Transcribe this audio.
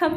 哈哈